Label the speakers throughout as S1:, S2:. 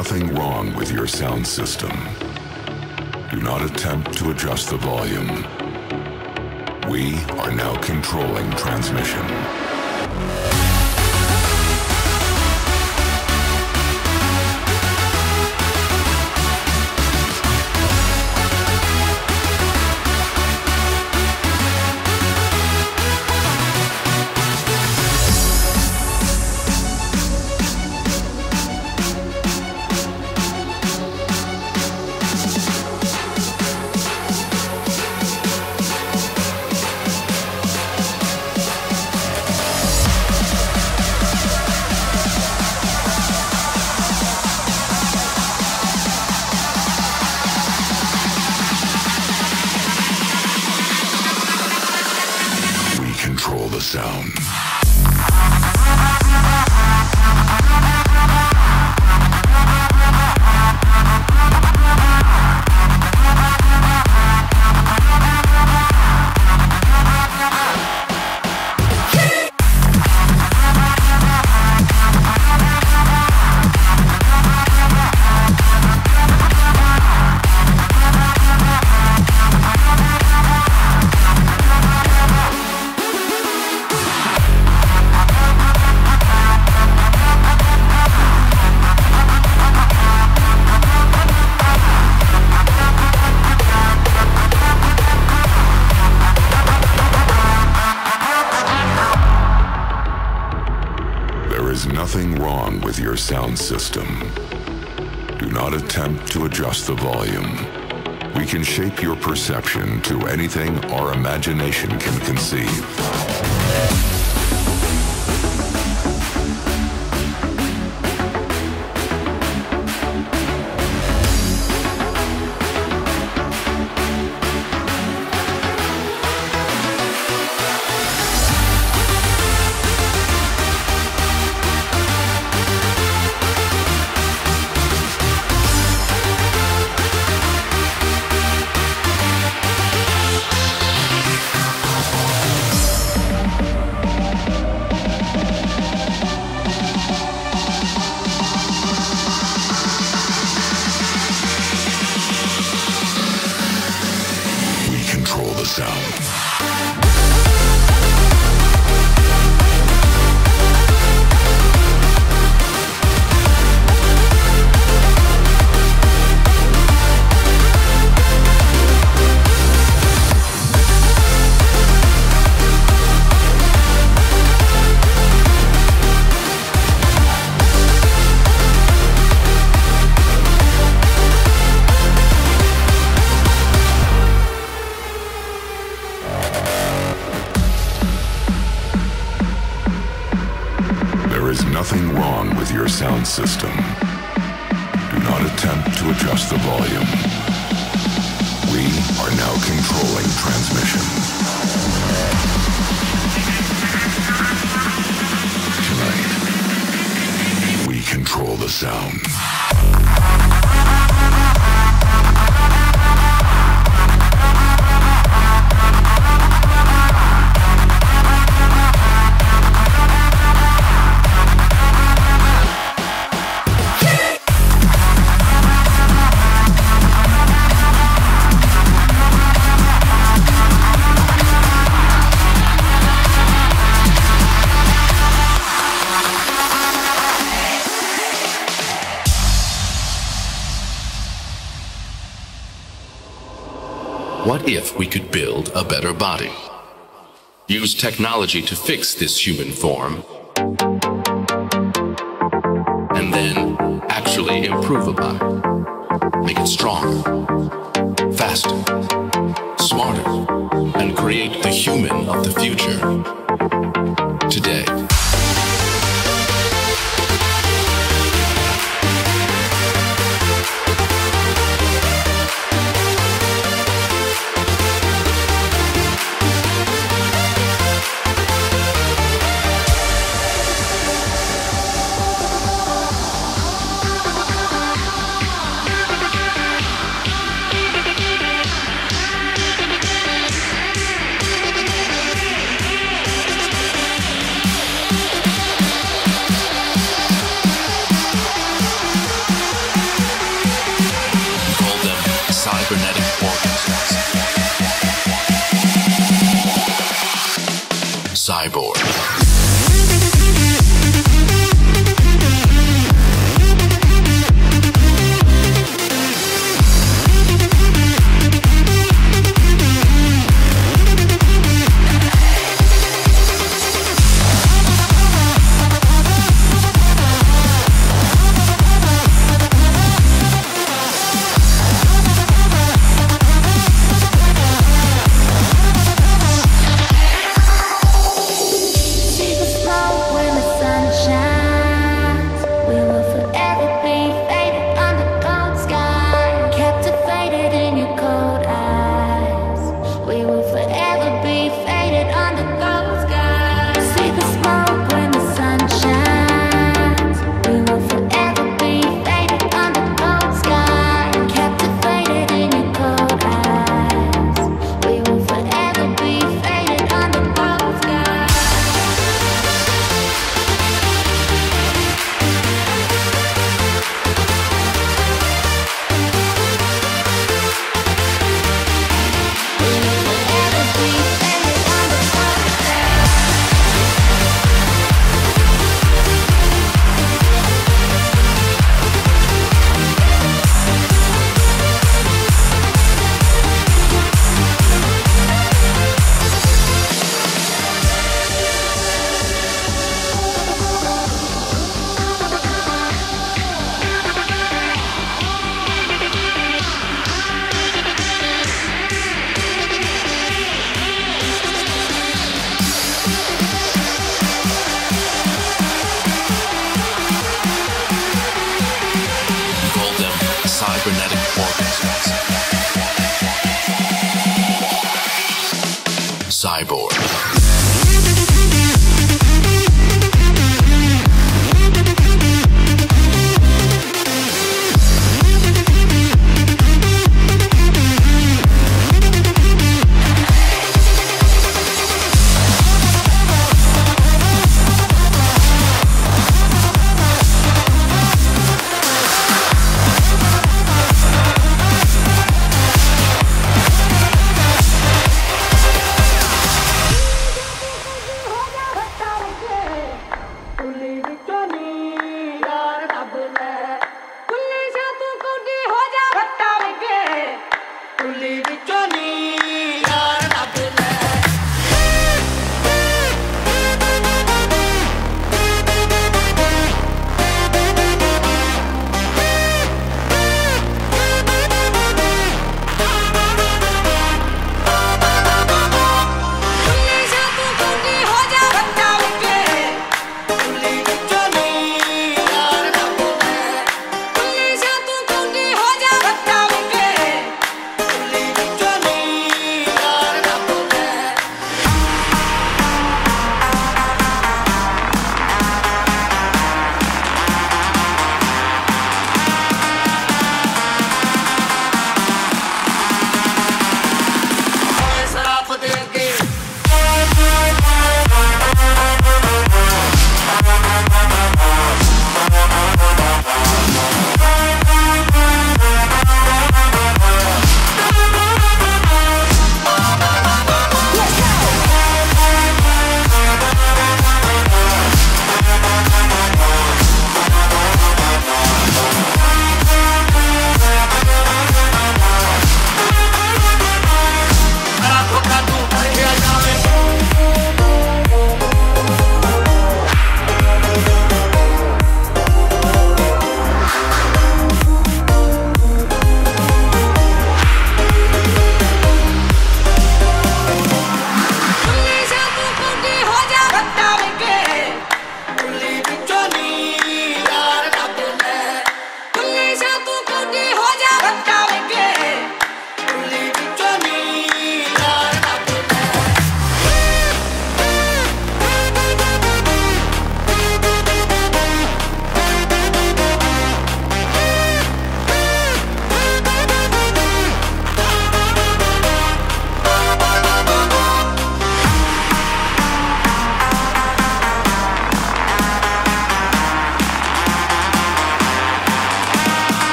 S1: nothing wrong with your sound system. Do not attempt to adjust the volume. We are now controlling transmission. Our imagination
S2: What if we could build a better body? Use technology to fix this human form, and then actually improve a body. Make it stronger, faster, smarter, and create the human of the future. Today.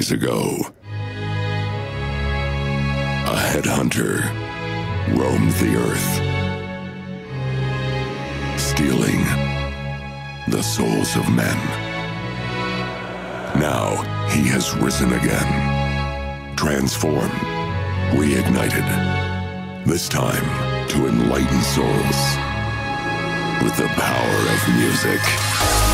S1: centuries ago. A headhunter roamed the earth, stealing the souls of men. Now he has risen again, transformed, reignited, this time to enlighten souls with the power of music.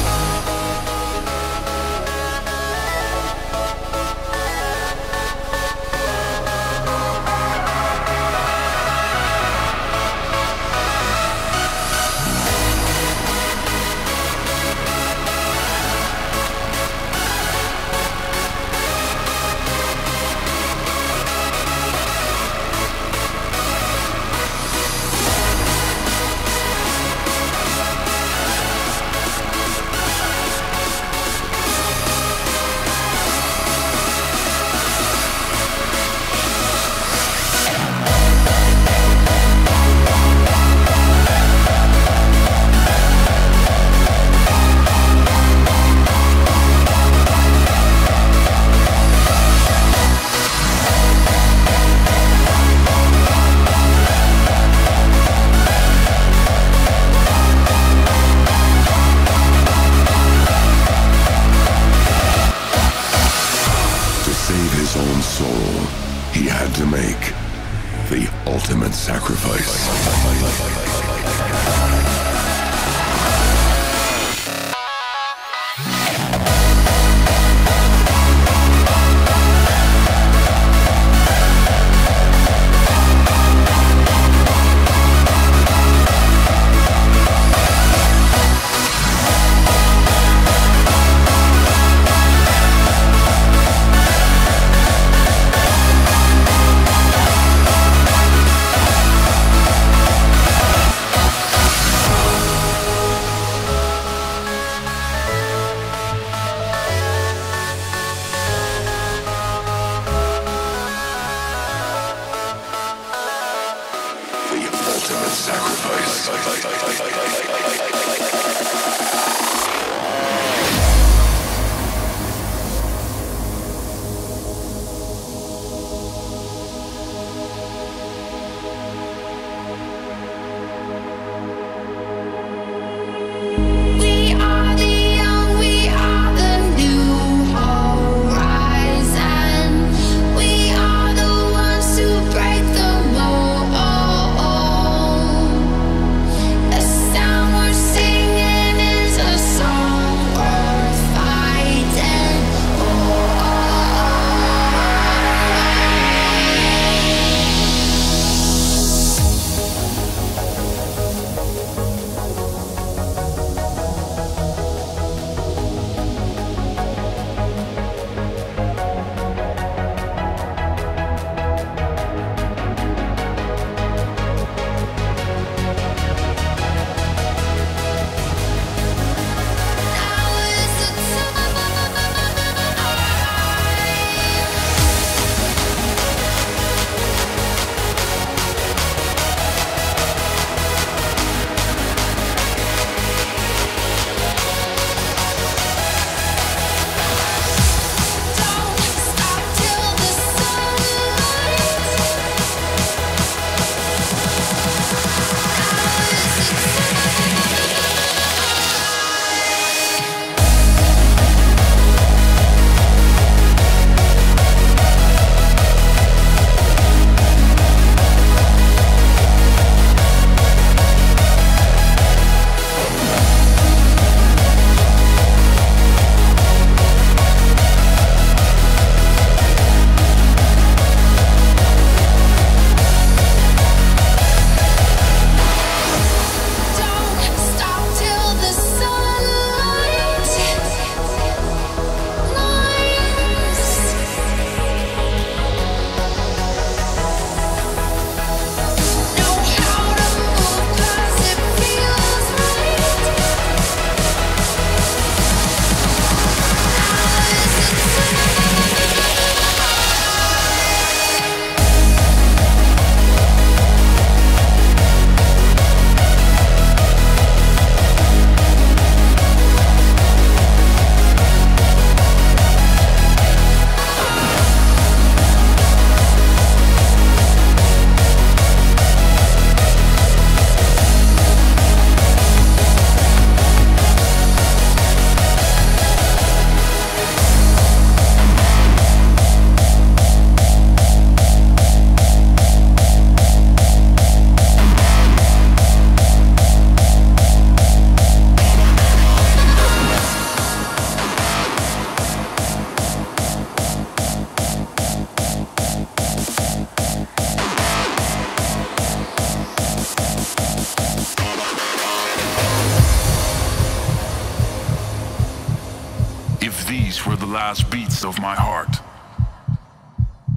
S1: last beats of my heart.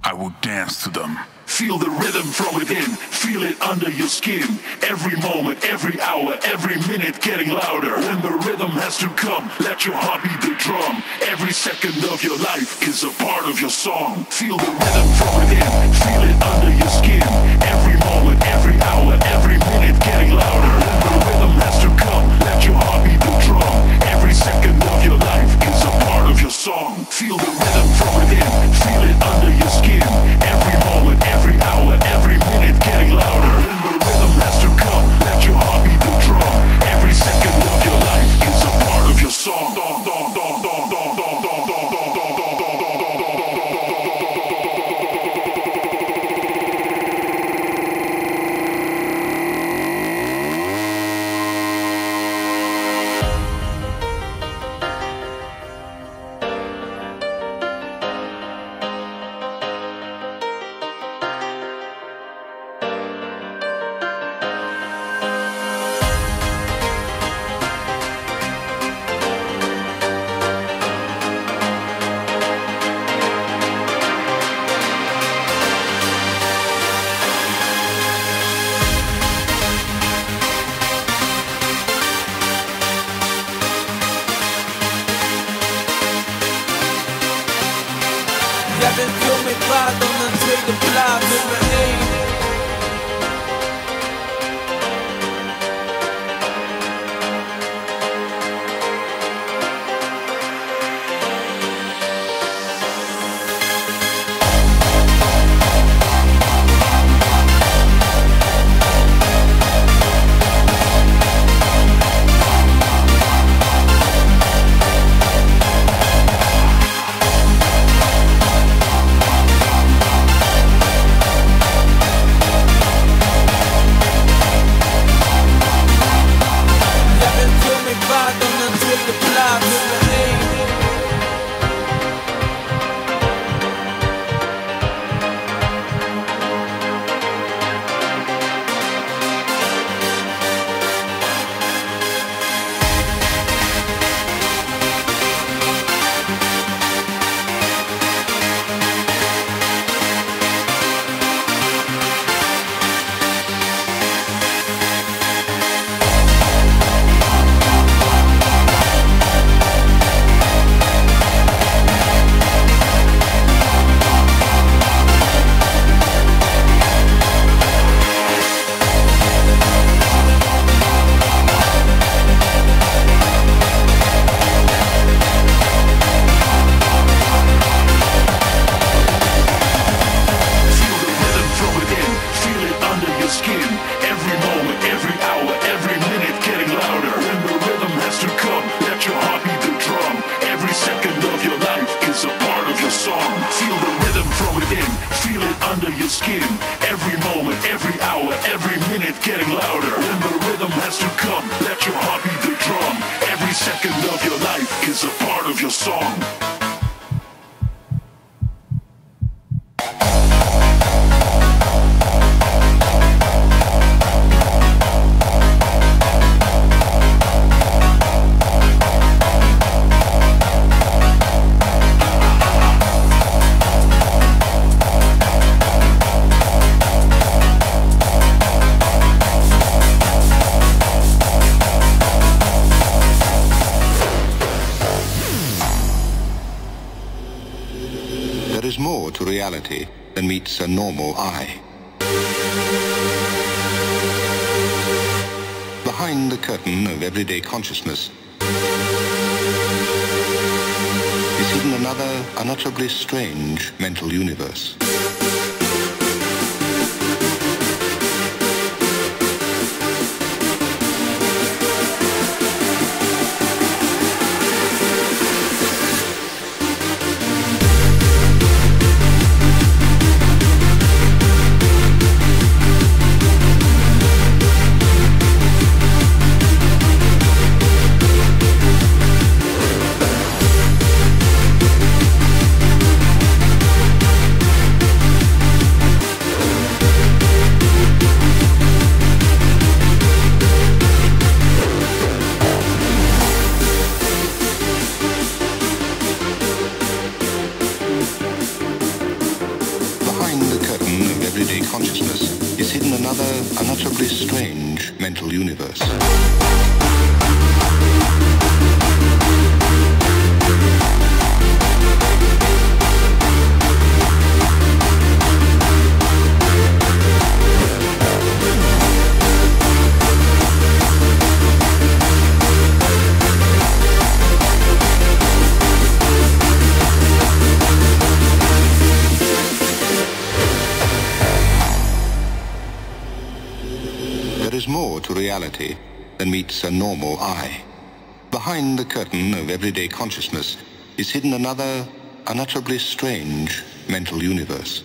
S1: I will dance to them. Feel the rhythm from within, feel it under your skin. Every moment, every hour, every minute getting louder. When the rhythm has
S3: to come, let your heart beat the drum. Every second of your life is a part of your song. Feel the rhythm from within, feel it under your skin. Every moment, every hour, every minute getting louder. song. Feel
S4: the rhythm from within. Feel it under your skin.
S5: A normal eye. Behind the curtain of everyday consciousness is hidden another unutterably strange mental universe. Behind the curtain of everyday consciousness is hidden another unutterably strange mental universe.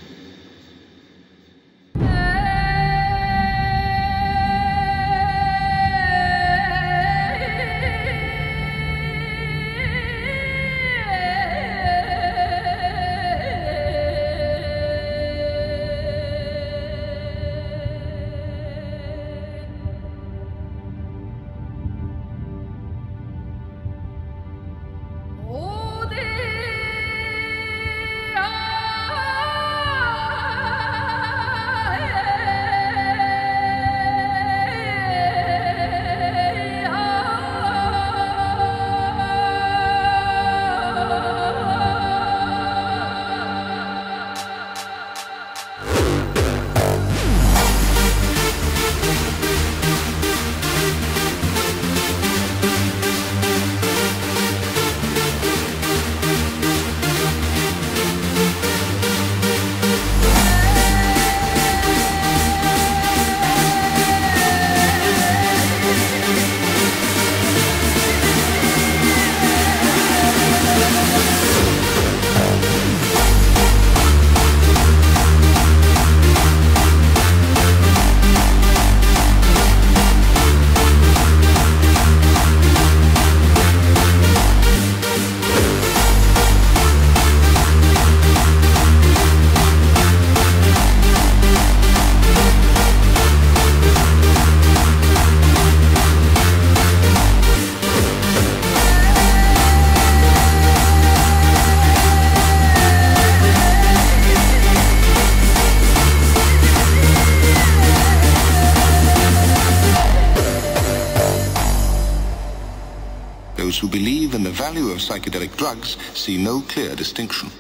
S6: See no clear distinction.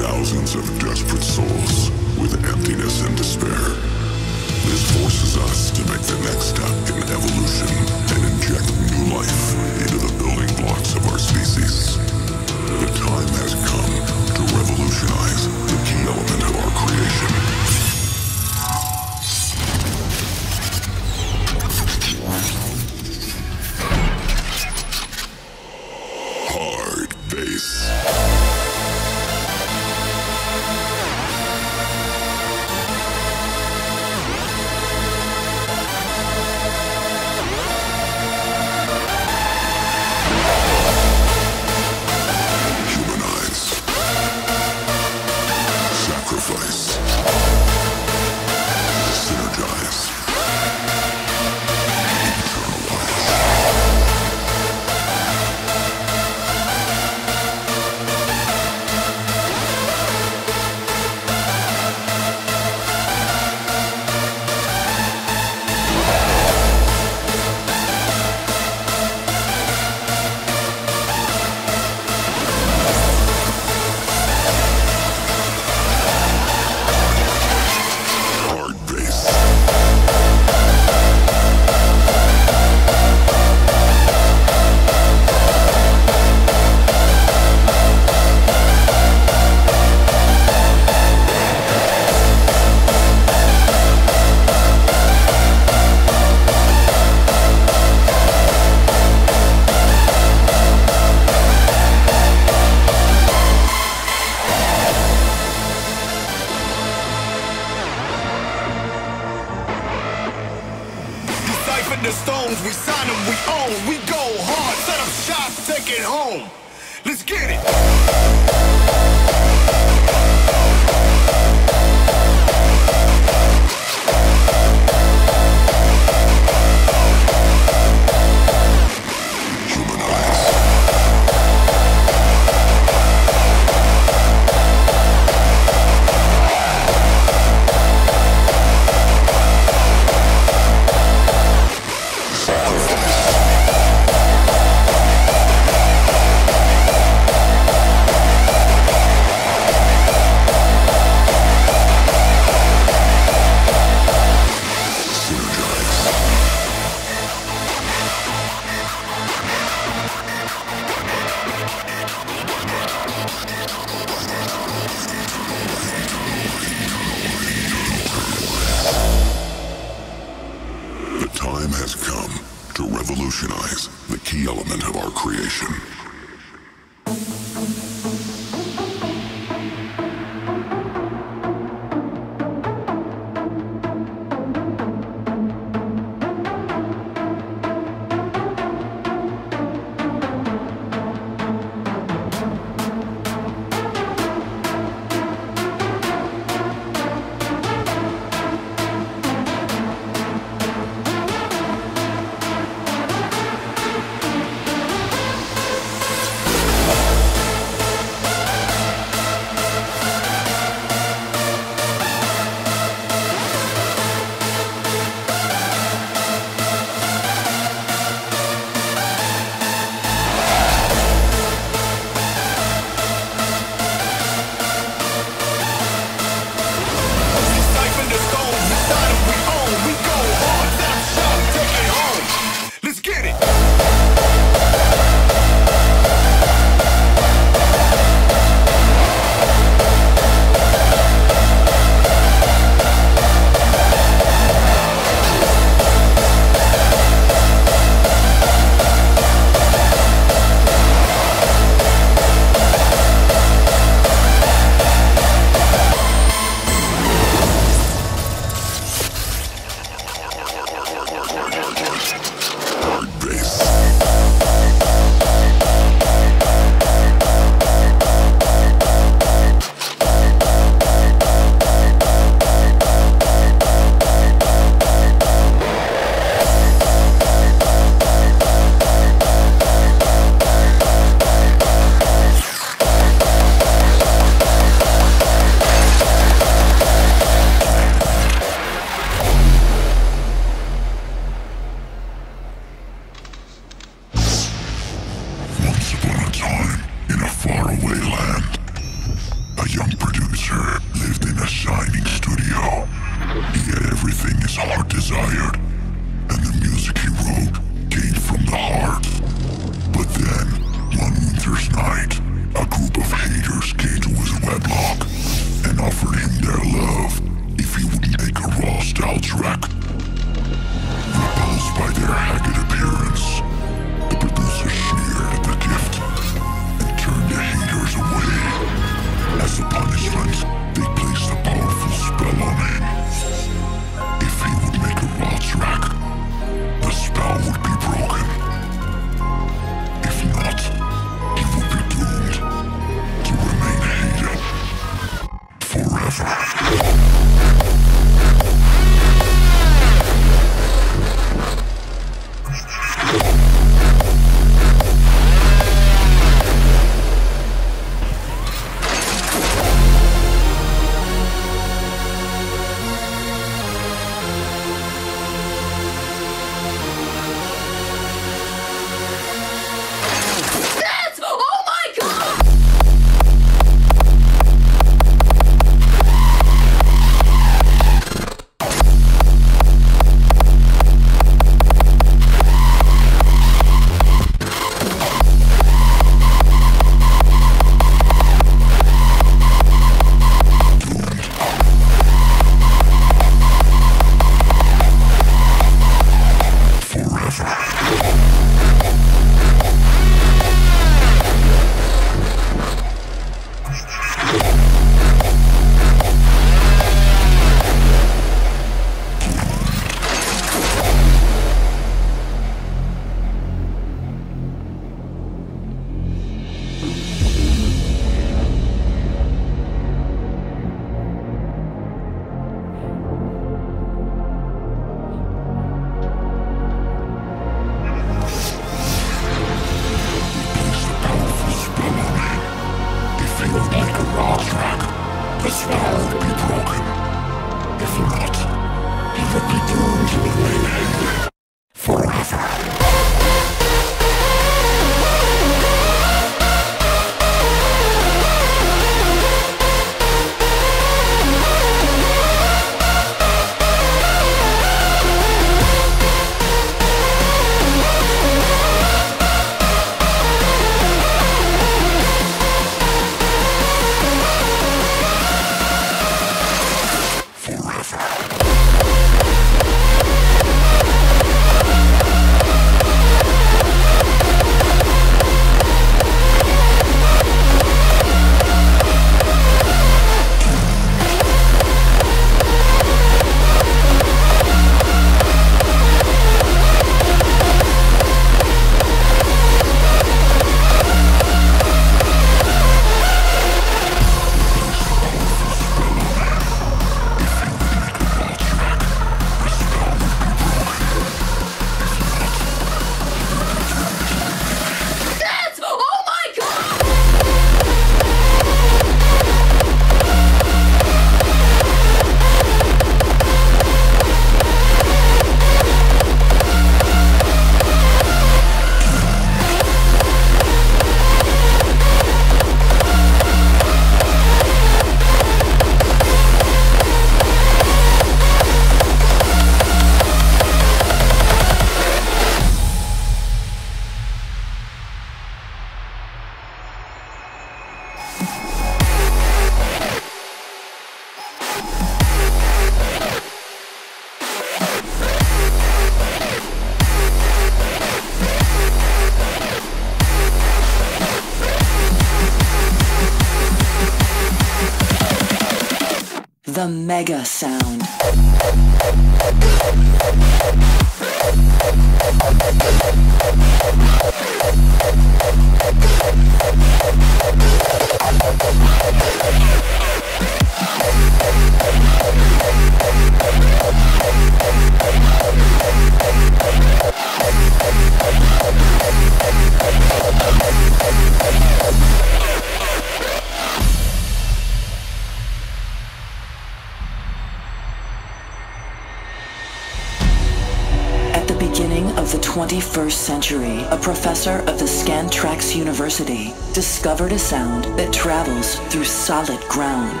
S7: 21st century, a professor of the Scantraxx University discovered a sound that travels through solid ground.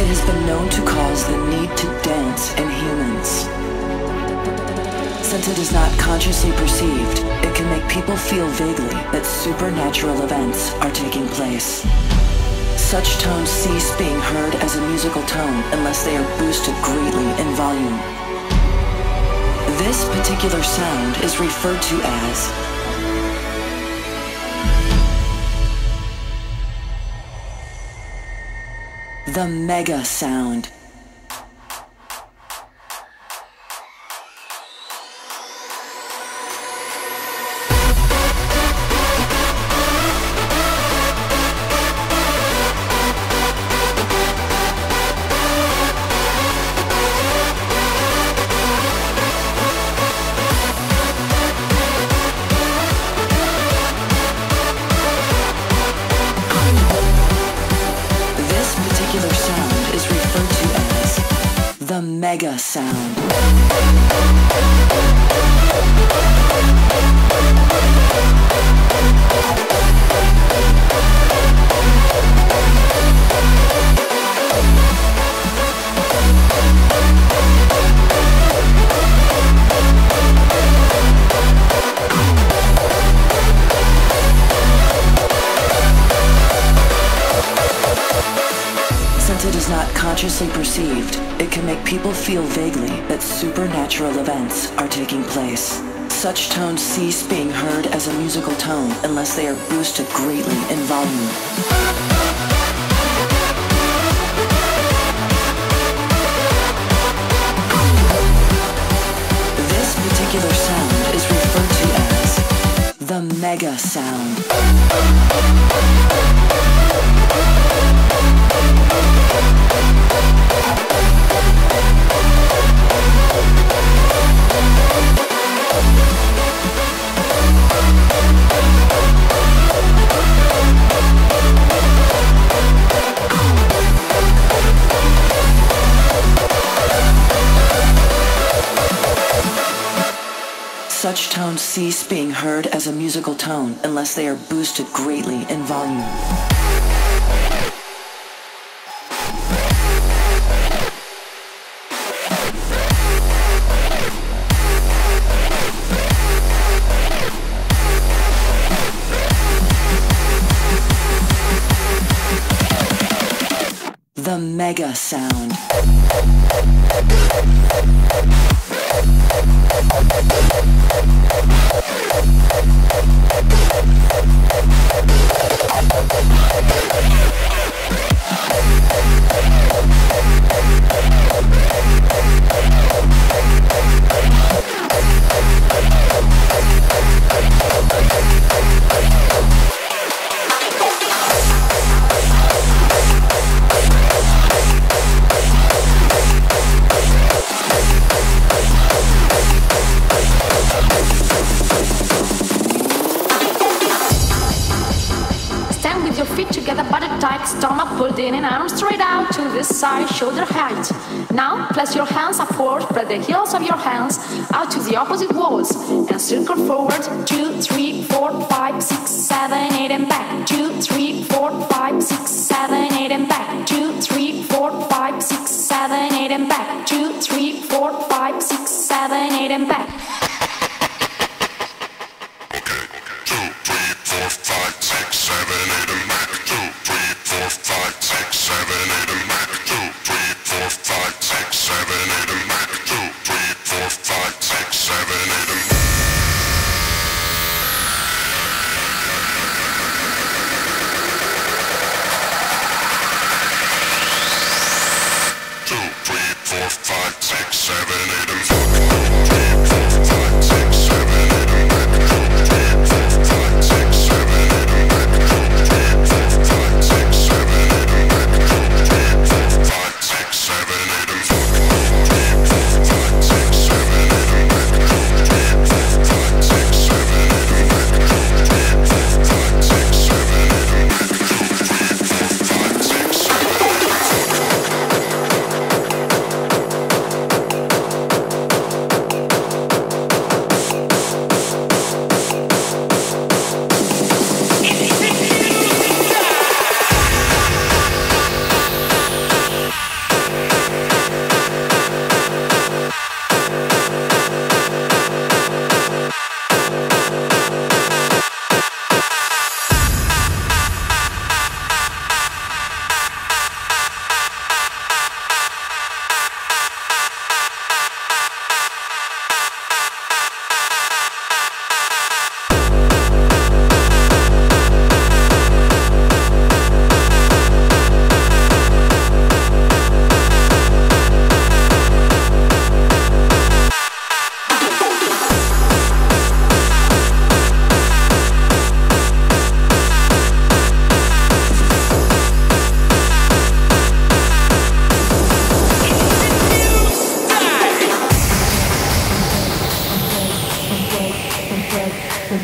S7: It has been known to cause the need to dance in humans. Since it is not consciously perceived, it can make people feel vaguely that supernatural events are taking place. Such tones cease being heard as a musical tone unless they are boosted greatly in volume. This particular sound is referred to as the mega sound. Feel vaguely that supernatural events are taking place. Such tones cease being heard as a musical tone unless they are boosted greatly in volume. This particular sound is referred to as the mega sound.
S8: cease being heard as a musical tone unless they are boosted greatly in volume.
S9: impact.
S10: Let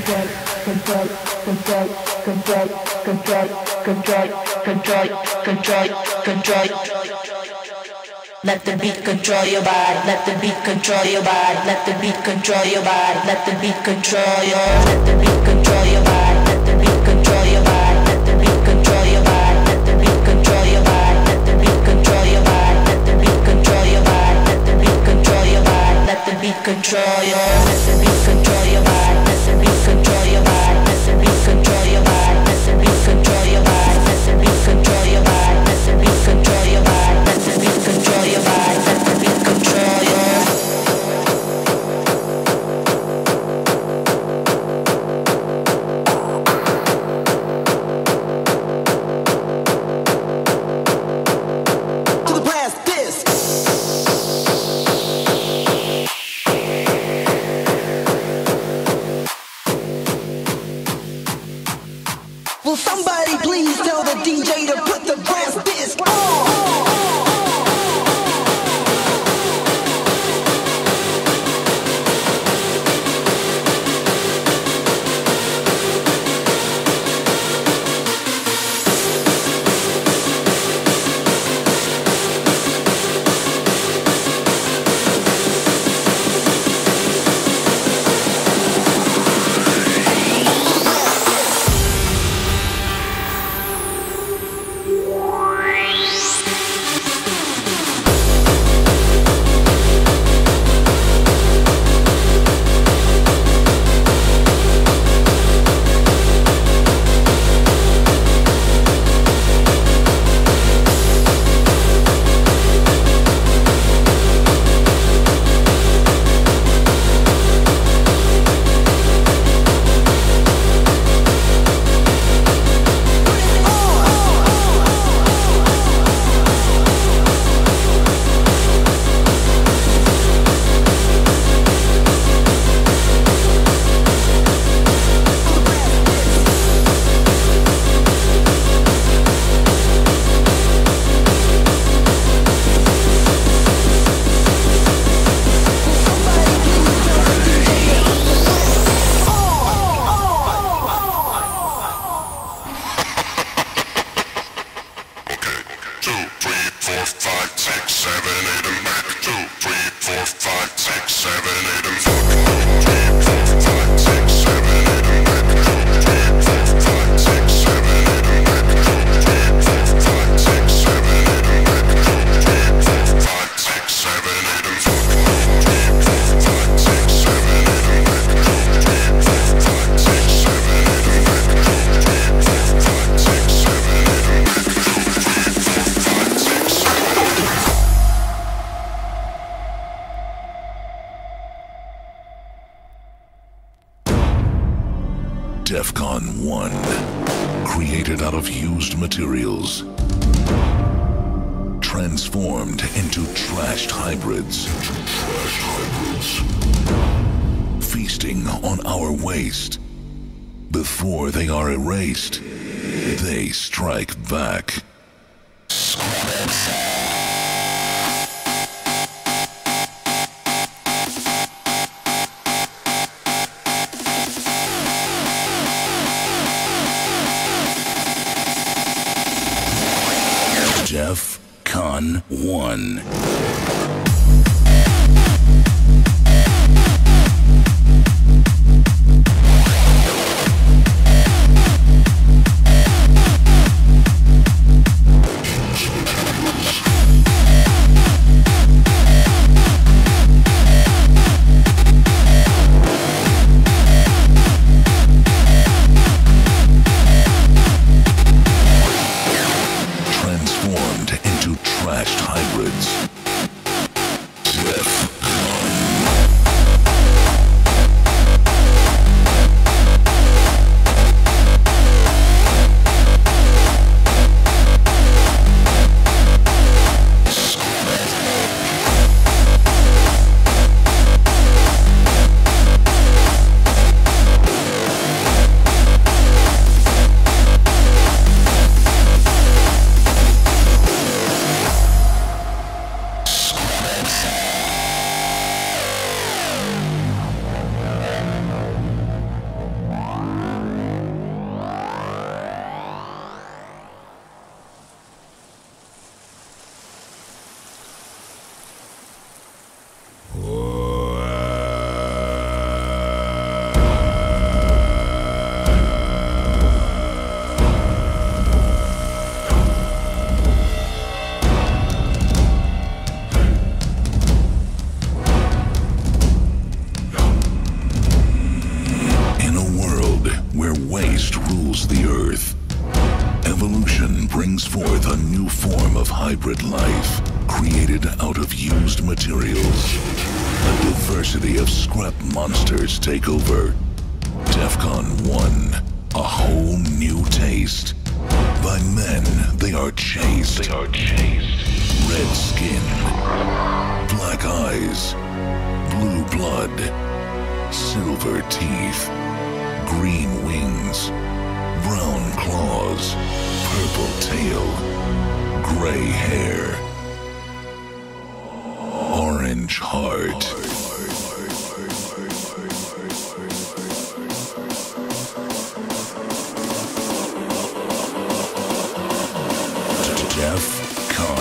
S10: the beat control your body, let the beat control your body, let the beat control your body, let the beat control your let the beat control your body, let the beat control your body, let the beat control your body, let the beat control your body, let the beat control your body, let the beat control your body, let the beat control your body, control your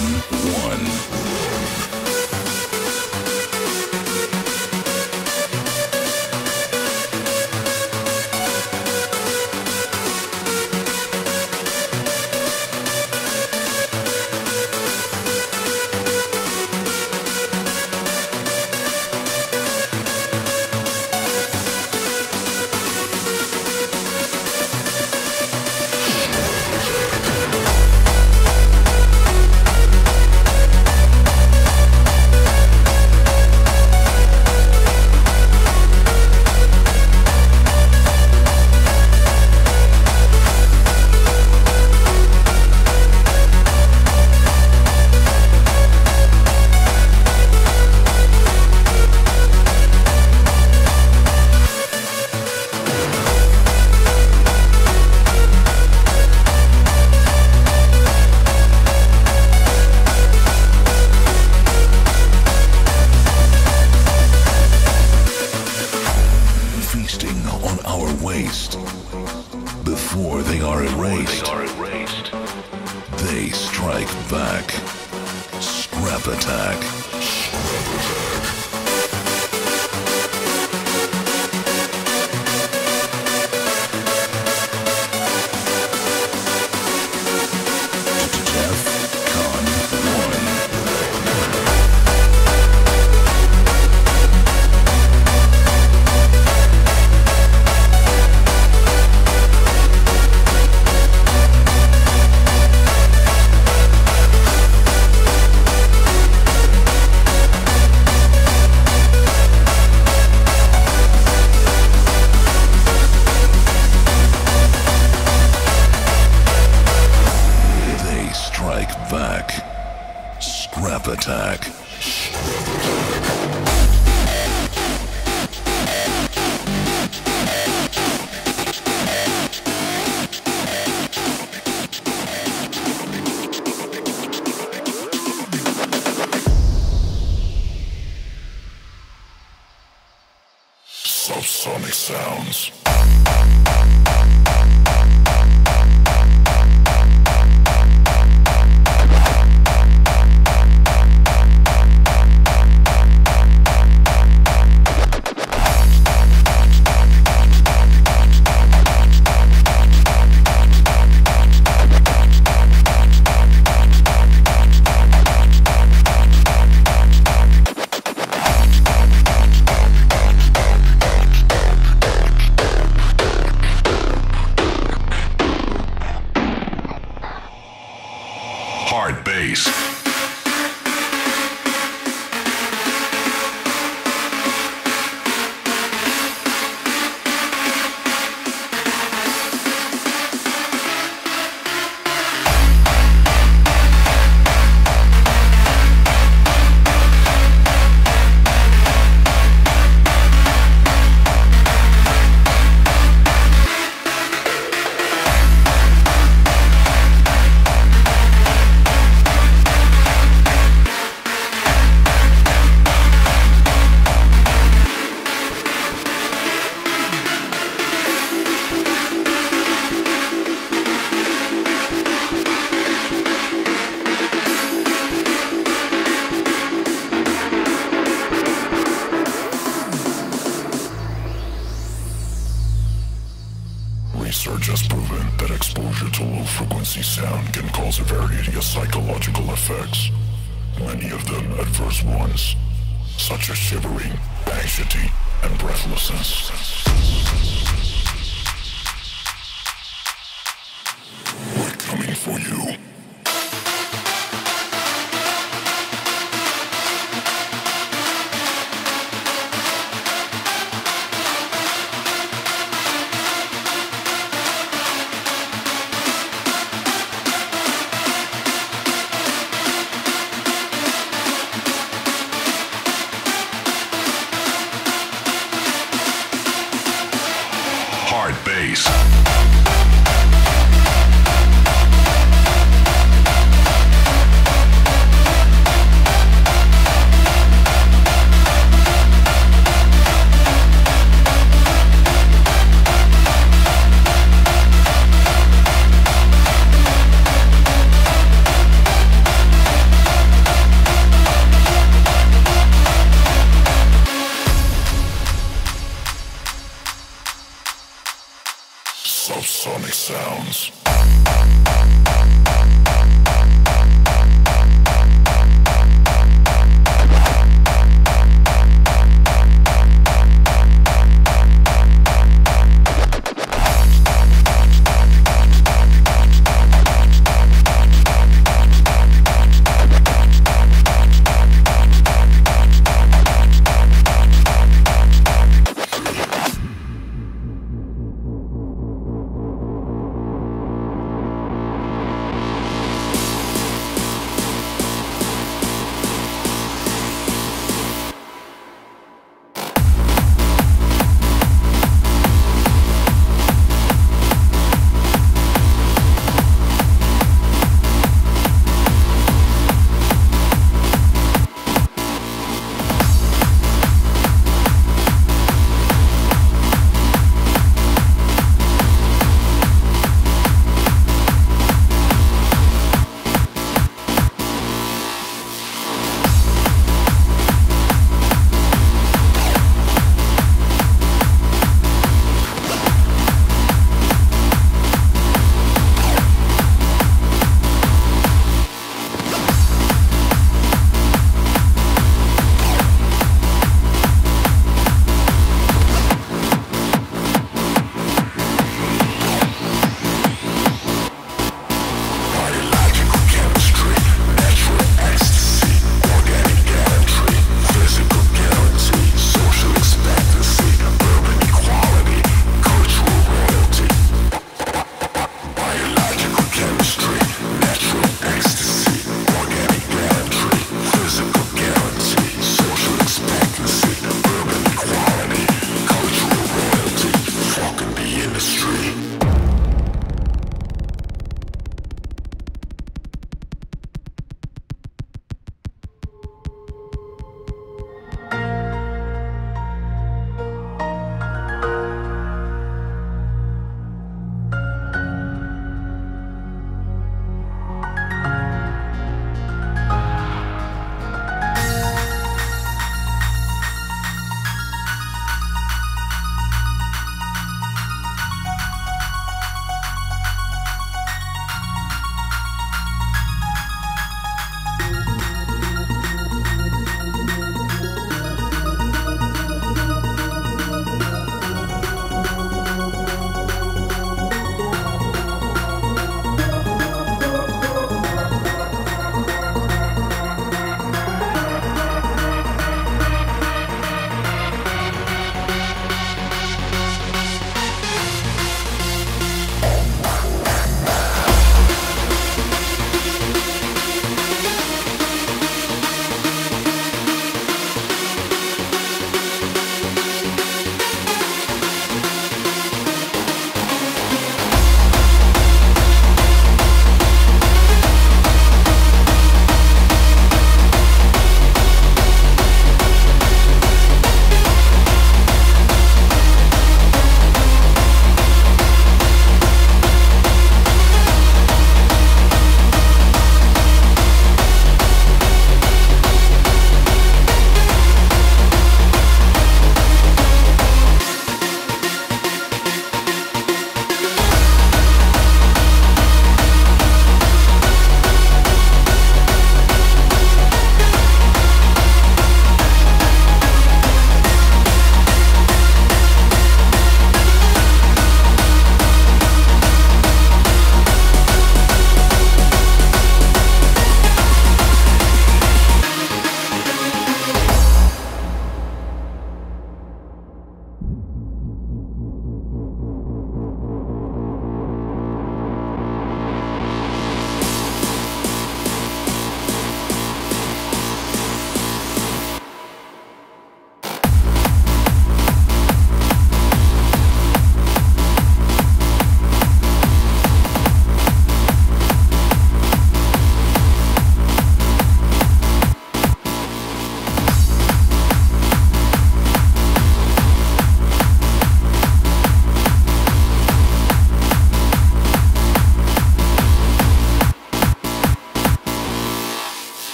S11: Jeff
S6: for you.